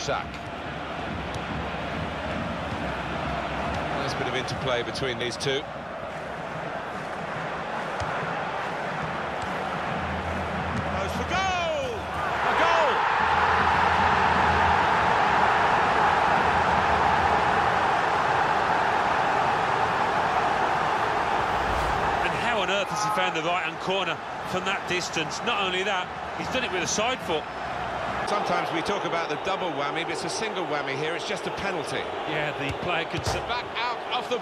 Isak. Nice bit of interplay between these two. Goes for goal! A goal! And how on earth has he found the right-hand corner from that distance? Not only that, he's done it with a side foot. Sometimes we talk about the double whammy, but it's a single whammy here. It's just a penalty. Yeah, the player can... Back out off the...